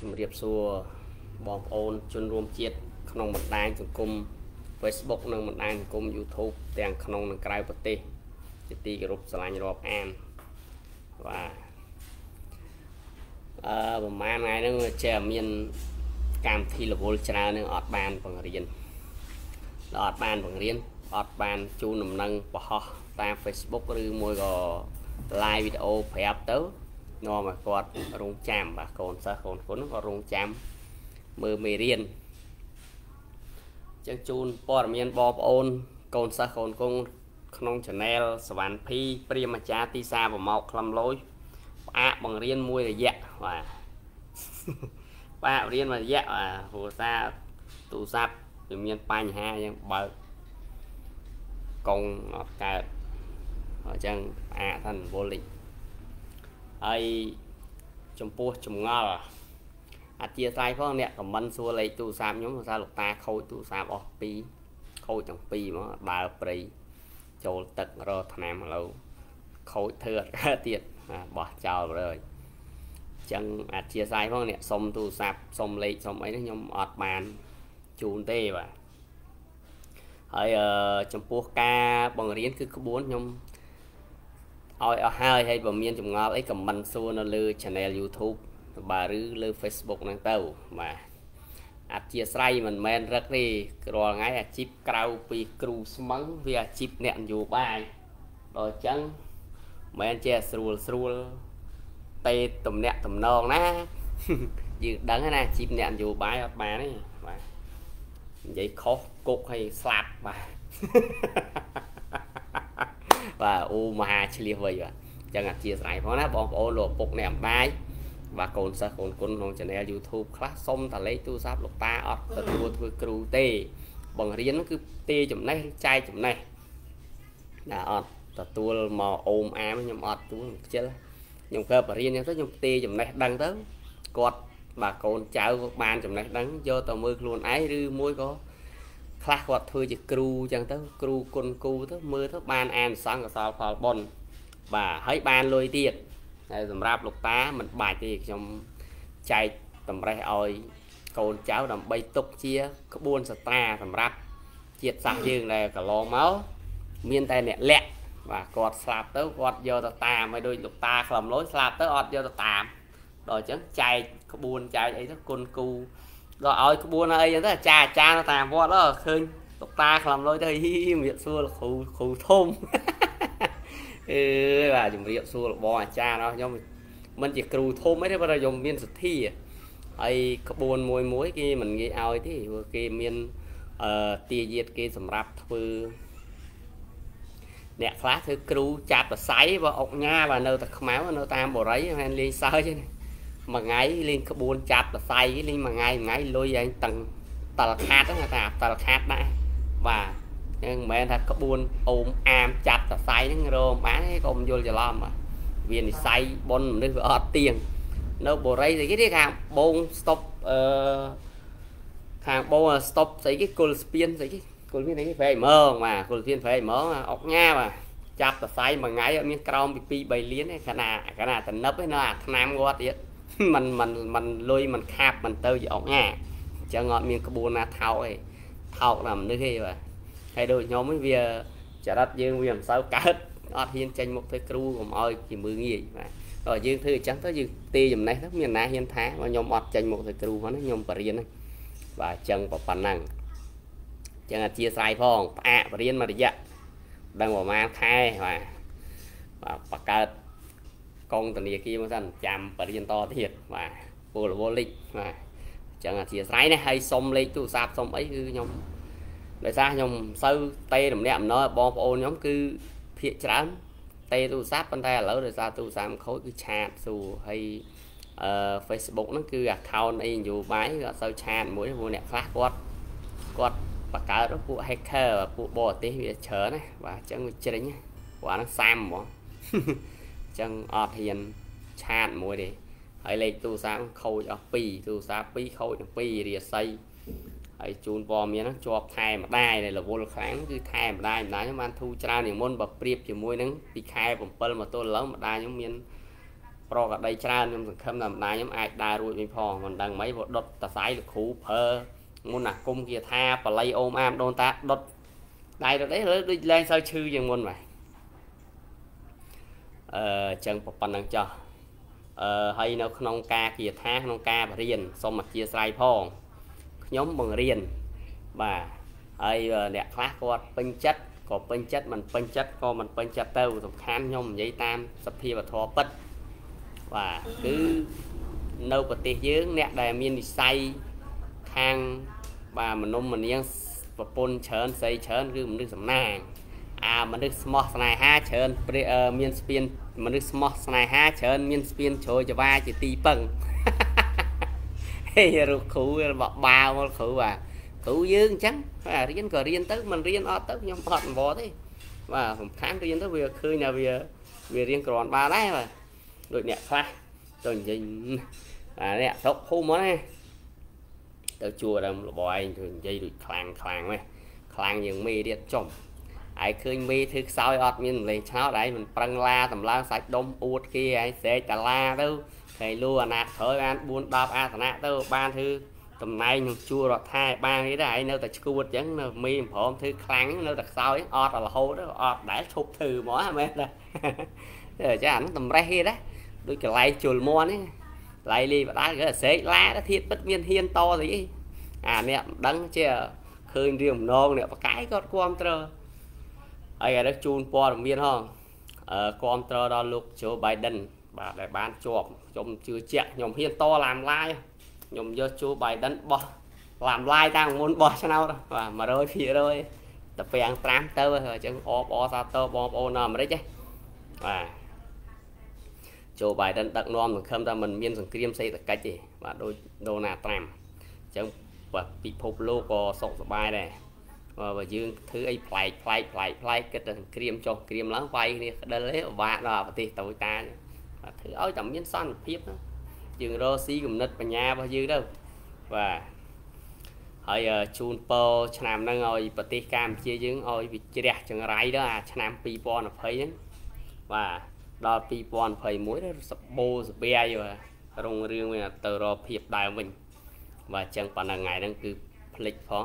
ជំរាបសួរបងប្អូនជនរួមជាតិក្នុងបណ្ដាញសង្គម Facebook និងបណ្ដាញសង្គម YouTube ទាំងក្នុងនិងក្រៅប្រទេសជាទីគោរពស្រឡាញ់រាប់អានបាទអឺប្រហែលថ្ងៃហ្នឹងចេះមានកម្មវិធីរវល់ច្រើននឹងអត់បានបង្រៀនដល់អត់បានបង្រៀនអត់បានជូនដំណឹងបរហោះតាម Facebook ឬមួយក៏ live វីដេអូប្រាប់ទៅ នាំឲ្យគាត់រងចាំបាទកូនសិស្សកូនគុណគាត់រងចាំមើលមេរៀនចឹងជូនព័ត៌មានបងប្អូនកូនសិស្សកូនគុណក្នុង channel សវណ្ណភីព្រាមអាចារ្យទីសាប្រមកខ្លឹមលយផ្អាកបង្រៀនមួយរយៈបាទផ្អាករៀនមួយរយៈបាទព្រោះថាទូរស័ព្ទវាមានបញ្ហាអញ្ចឹងបើកកុងអត់កើតអញ្ចឹងផ្អាកថារវល់តិច ហើយចំពោះចម្ងល់អធិស្ឋានផងអ្នកខមមិនសួរលេខទូរស័ព្ទខ្ញុំថាលោកតាខូចទូរស័ព្ទអស់2ខូចទាំងពីរហ្មងដើរព្រៃចូលទឹករកថ្នាំឥឡូវខូចធ្វើអត់កើតទៀតបោះចោលរើយចឹងអធិស្ឋានផងអ្នកសុំទូរស័ព្ទសុំលេខសុំអីនេះខ្ញុំអត់បានជូនទេបាទហើយចំពោះការបង្រៀនគឺក្បួនខ្ញុំ ឲ្យអស់ហើយហើយបើមានចម្ងល់អីខមមិនសួរនៅលើ Channel YouTube បាទឬលើ Facebook ហ្នឹងទៅបាទអធិស្ស្រ័យមិនមែនរឹកទេរាល់ថ្ងៃអាជីពក្រៅពីគ្រូស្មឹងវាអាជីពអ្នកនយោបាយដល់អញ្ចឹងមិនមែនជាស្រួលស្រួលតេតំណាក់តំណងណាយើងដឹងណាអាជីពអ្នកនយោបាយអត់បានទេបាទនិយាយខុសគុកឲ្យស្លាប់បាទ បាទអូមហាឆ្លៀសវៃបាទអញ្ចឹងអធិស្ឋានផងណាបងប្អូនលោកពុកអ្នកអំដាយបាទកូនសិស្សកូនគុណក្នុង channel YouTube ខ្លះសុំតលេខទូរស័ព្ទលោកតាអត់ទទួលធ្វើគ្រូទេ បង្រៀនគឺទេចំណេះចែកចំណេះណាអត់ទទួលមកអូមអាមខ្ញុំអត់ទួលខ្ជិលខ្ញុំកើបរៀនអញ្ចឹងទៅខ្ញុំទេចំណេះដឹងទៅគាត់បាទកូនចៅក៏បានចំណេះដឹងយកទៅមើលខ្លួនឯងឬមួយក៏ ខ្លះគាត់ធ្វើជាគ្រូអញ្ចឹងទៅគ្រូគុណគូទៅមើលទៅបានអានសង្កសលផលបុណ្យបាទហើយបានលុយទៀតហើយសម្រាប់លោកតាមិនបាច់ទេខ្ញុំចែកតម្រេះឲ្យកូនចៅដើម្បីទុកជាក្បួនសត្រាសម្រាប់ជាតិសាសន៍យើងដែលកន្លងមកមានតែអ្នកលាក់បាទគាត់ស្លាប់ទៅគាត់យកទៅតាមឲ្យដូចលោកតាខ្លំលុយស្លាប់ទៅអត់យកទៅតាមដល់អញ្ចឹងចែកក្បួនចែកអីទៅគុណគូ ដល់ឲ្យក្បួនអីចឹងទៅអាចារ្យអាចារ្យតាមវត្តដល់ឃើញលោកតាខ្លំលុយទៅហ៊ីជំរាបសួរលោកគ្រូគ្រូធំអឺបាទជំរាបសួររបស់អាចារ្យរបស់ខ្ញុំមិនជាគ្រូធំអីទេប៉ុន្តែខ្ញុំមានសទ្ធាហើយក្បួនមួយមួយគេមិនងាយឲ្យទេព្រោះគេមានអឺទាយាតគេសម្រាប់ធ្វើអ្នកខ្លះធ្វើគ្រូចាប់ប្រស័យបើអុកញ៉ាបើនៅតែខ្មៅនៅតាមបរិយមិនលេងសើចទេ មួយថ្ងៃលេងក្បួនចាប់ប្រស័យលេងមួយថ្ងៃមួយថ្ងៃលុយឯងតឹងតលខាតហ្នឹងថាតលខាតដែរបាទហ្នឹងមិនមែនថាក្បួនអូមអាមចាប់សរសៃហ្នឹងរមបានទេកុំយល់ច្រឡំបាទវានិស័យប៉ុនមនុស្សវាអត់ទៀងនៅបរិយស្អីគេខាងបងស្តុបអឺខាងបងស្តុបស្អីគេគុលស្ពានស្អីគេគុលមានអីគេប្រែហ្មងបាទគុលស្ពានប្រែហ្មងអុកញ៉ាបាទចាប់សរសៃមួយថ្ងៃអត់មានក្រោមពី2 3លានទេខណៈខណៈតំណឹបឯនៅអាឆ្នាំគាត់ទៀត มันมันมันលុយมันខាប់มันទៅជាអុកញ៉ាអញ្ចឹងអត់មានក្បួនណាថោកទេថោកដល់មនុស្សទេបាទហើយដូចខ្ញុំវិញវាចរិតយើងវាមិនសូវកើតអត់ហ៊ានចេញមុខធ្វើគ្រូកុំឲ្យជាមើងងាយបាទដល់យើងធ្វើអញ្ចឹងទៅយើងទេចំណេះទៅមានណាហ៊ានថាបើខ្ញុំអត់ចេញមុខធ្វើគ្រូហ្នឹងខ្ញុំបរៀនហ្នឹងបាទអញ្ចឹងប៉ុណ្ណឹងអញ្ចឹងអធិស្ឋានផងផ្អាកបរៀនមួយរយៈដឹងប្រហែលខែបាទបាទបកើត កងធនាគារមកសិនចាំបរៀនតទៀតបាទពលរវល់លិចបាទអញ្ចឹងអធិស្ឋាននេះហើយសុំលេខទូរស័ព្ទសុំអីគឺខ្ញុំដោយសារខ្ញុំសូវតេរំនាក់អំណរបងប្អូនខ្ញុំគឺភាកច្រើនតេទូរស័ព្ទប៉ុន្តែឥឡូវដោយសារទូរស័ព្ទខូចគឺឆាតសួរហើយអឺ Facebook ហ្នឹងគឺ account អីនយោបាយក៏អត់សូវឆាតមួយព្រោះអ្នកខ្លះគាត់គាត់បង្កើតពួក hacker ពួកបរទេសវាច្រើនណាបាទអញ្ចឹងវាជ្រិញព្រោះអាហ្នឹងសាមហ្មងអញ្ចឹងអត់ហ៊ានឆាតមួយទេហើយលេខទូរស័ព្ទខូចអស់2ទូរស័ព្ទ2ខូចទាំង2រាសីហើយជូនព័ត៌មានហ្នឹងជាប់ថែម្ដាយដែលរវល់ខ្លាំងគឺថែម្ដាយម្ដាយខ្ញុំបានធូរច្រើនជាងមុនបើប្រៀបជាមួយនឹងពីខែ7មកទល់ឡើងម្ដាយខ្ញុំមានប្រកដីច្រើនខ្ញុំសង្ឃឹមថាម្ដាយខ្ញុំអាចដើររួចវិញផងមិនដឹងមិនព្រោះដុតតសៃលោកគ្រូប្រើមុនអាគុំគាថាបល័យអូមអាមដូនតាដុតដៃទៅអីដូចលែងសូវឈឺជាងមុនបាទ អឺអញ្ចឹងប៉ុណ្ណឹងចោះអឺហើយនៅក្នុងការគាថាក្នុងការបរៀនសូមអធិស្ឋានផងខ្ញុំបង្រៀនបាទហើយអ្នកខ្លះគាត់ពេញចិត្តក៏ពេញចិត្តមិនពេញចិត្តក៏មិនពេញចិត្តទៅសំខាន់ខ្ញុំនិយាយតាមសភាវធម៌ពិតបាទគឺនៅប្រទេសយើងអ្នកដែលមាននិស័យខាងបាទមនុស្សម្នាងប្រពន្ធច្រើនស្រីច្រើនគឺមនុស្សសំណាងអាមនុស្សស្មោះស្នេហាច្រើនមានស្ពាន មនុស្សស្មោះស្នេហាច្រើនមានស្ពានជ្រោយចវាជាទីពឹងហេរូគ្រូបបាវមកគ្រូបាទគ្រូយើងអញ្ចឹងរៀនក៏រៀនទៅមិនរៀនអត់ទៅខ្ញុំអត់អង្វរទេបាទសំខាន់រៀនទៅវាឃើញថាវាវារៀនក្រាន់បានដែរបាទដូចអ្នកខ្លះទៅនិយាយអាអ្នកស្រុកភូមិហ្នឹងទៅជួដើមលបឯងទៅនិយាយដូចខ្លាំងខ្លាំងហ្នឹងខ្លាំងជាងមេទៀតចំ ឯឃើញមេធ្វើខ្សោយអត់មានម្លេងឆ្នោតឯងមិនប្រឹងឡាតម្លើងសាច់ដុំអួតគេឯងស្រែកតាឡាទៅហើយលូអាណាក្រោយបាន4 10អាសនៈទៅបានធ្វើតំណែងនឹងជួរដ្ឋាភិបាលនេះដែរឯងនៅតែឈួតអញ្ចឹងនៅមីព្រមធ្វើខ្លាំងនៅតែខ្សោយអត់រហូតអត់ដែលឈប់ធ្វើហ្មងមែនទេចាអានោះតម្រេះគេដែរដូចកន្លែងជុលមន់នេះកន្លែងលីបដាគឺស្រែកឡាទៅធៀបពិតមានហ៊ានតស្អីអាអ្នកមិនដឹងជាឃើញរឿងម្ដងអ្នកបកាយគាត់គ្រប់ត្រ ហើយឥឡូវជូនព័ត៌មានហងអឺគ្រប់ត្រដល់លោក Joe Biden បាទដែលបានជាប់ខ្ញុំជឿជាក់ខ្ញុំហ៊ានតឡាមឡាយខ្ញុំយកជួ Biden បោះឡាមឡាយតាំងមុនបោះឆ្នោតបាទ100%តែពាំងត្រាំទៅអញ្ចឹងអបអសាទរបងប្អូននៅអាមេរិកហ្នឹងបាទโจ Biden ដឹកនាំសង្ឃឹមថាมันមានសង្គ្រាមសេដ្ឋកិច្ចទេបាទដូចដូណាល់ត្រាំអញ្ចឹងពិភពលោកក៏សុខសប្បាយដែរ បើយើងធ្វើអីប្លែកប្លែកប្លែកប្លែកគិតតែសង្គ្រាមចុះគ្រាមឡើងវាយគ្នាក្តិលទេពិបាកដល់ប្រទេសតូចតាបាទធ្វើឲ្យតែមានសន្តិភាពយើងរកស៊ីគំនិតបញ្ញារបស់យើងទៅបាទហើយជូនពរឆ្នាំហ្នឹងឲ្យប្រទេសកម្ពុជាយើងឲ្យវាជ្រះចង្រៃទៅអាឆ្នាំ2020ហ្នឹងបាទដល់2021សបោសវាយរុងរឿងវាទៅរកភាពដើមវិញបាទអញ្ចឹងប៉ុណ្ណឹងថ្ងៃហ្នឹងគឺផ្លិចផង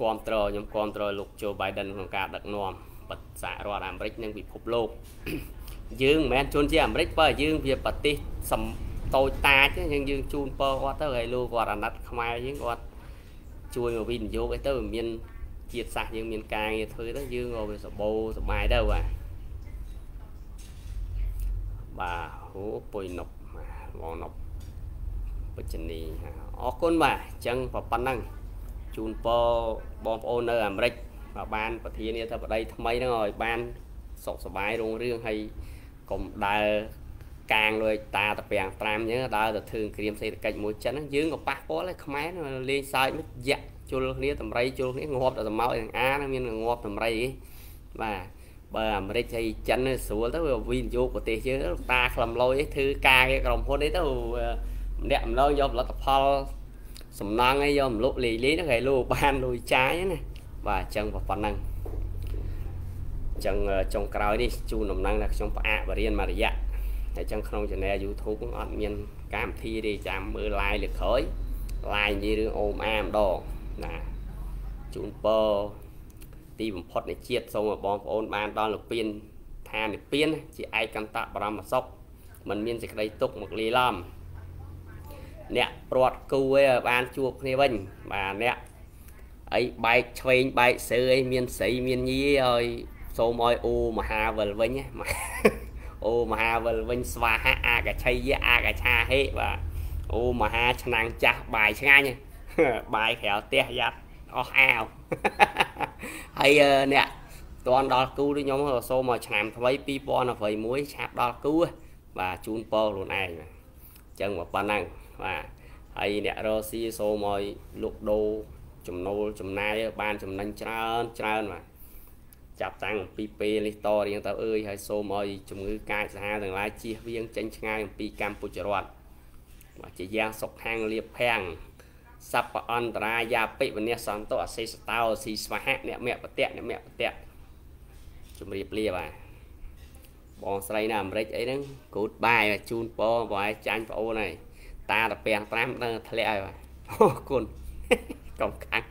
គ្រប់ត្រខ្ញុំគ្រប់ត្រលោកโจ Biden ក្នុងការដឹកនាំបទសហរដ្ឋអាមេរិកនិងពិភពលោកយើងមិនមែនជន់ជាអាមេរិកបើយើងវាប្រទេសសំតូចតាចយើងយើងជូនពរគាត់ទៅហើយលោកគាត់អាណិតខ្មែរយើងគាត់ជួយមកវិនិយោគអីទៅមានជាតិសាសន៍យើងមានការងារធ្វើទៅយើងក៏វាសបោសបាយទៅបាទបាទអូពុយនុកបងនុកបច្ចនីអរគុណបាទអញ្ចឹងប៉ុណ្ណឹង ជូនពរបងប្អូននៅអាមេរិកបានប្រធានាធិបតីថ្មីហ្នឹងឲ្យបានសុខសប្បាយរុងរឿងហើយកុំដើរកាងលួយតាតាពាំង5អញ្ចឹងដើរទៅធ្វើគ្រាមសេដ្ឋកិច្ចមួយចិនយើងក៏ប៉ះពាល់ដែរខ្មែរលេងសើចមិនយៈជុលគ្នាតម្រៃជុលគ្នាងាប់តែសម្ោទាំងអានឹងមានងាប់តម្រៃបាទបើអាមេរិកហើយចិនស្រួលទៅវាវិនិយោគប្រទេសយើងតាខ្លំលយធ្វើការគេក្រុមហ៊ុននេះទៅម្នាក់ម្ដងយកផលិតផល សំណង់ឲ្យយកម្លុកលីលីហ្នឹងគេលូបានលុយចាយណាបាទអញ្ចឹងប៉ុណ្ណឹងអញ្ចឹងចុងក្រោយនេះជូនដំណឹងថាខ្ញុំផ្អាកបរៀនមួយរយៈតែអញ្ចឹងក្នុង channel YouTube អត់មានកម្មវិធីទេចាំមើល live លើក្រោយ live និយាយរឿងអូមអាម្ដងណាជូនពរទីបំផុតនៃជាតិសូមឲ្យបងប្អូនបានដល់និព្វានឋាននិព្វាន ជាឯកន្តៈបរមសុខមិនមានសេចក្តីទុក្ខមកលាយឡំ អ្នកព្រាត់គូឯងបានជួបគ្នាវិញបាទអ្នកអីបែកឆ្វេងបែកសើអីមានស្រីមានញីឲ្យសូមឲ្យអូមហាវិលវិញអូមហាវិលវិញស្វាហៈអាកឆៃយៈអាកឆាហេបាទអូមហាឆ្នាំងចាស់បាយឆ្ងាញ់បាយក្រៅផ្ទះយ៉ាត់អស់អាវហើយអ្នកតន់ដល់គូដូចខ្ញុំសូមមកឆ្នាំថ្មី2021ឆាប់ដល់គូបាទជូនពរខ្លួនឯងអញ្ចឹងប៉ុណ្ណឹងបាទហើយអ្នករកស៊ីសូមឲ្យលក់ដូរចំណូលចំណាយបានចំណេញច្រើនច្រើនបាទចាប់តាំងពីពេលនេះតរៀងទៅអើយហើយសូមឲ្យជំងឺកាចសាហាវទាំងឡាយជៀសវាងចេញឆ្ងាយអំពីកម្ពុជារដ្ឋបាទជាយ៉ាងសុខខាងលៀបភាំងសัพពអន្តរាយាពិវនិសន្តោអសេសតោស៊ីស្វហៈអ្នកមគ្គបតៈអ្នកមគ្គបតៈជំរាបលាបាទ បងស្រីនៅអាមេរិកអីហ្នឹង good bye ជូនពរបងឯងចាញ់ប្អូនហើយតាតាពាំង5ដល់ធ្លាក់ហើយបាទអរគុណកុំខាំង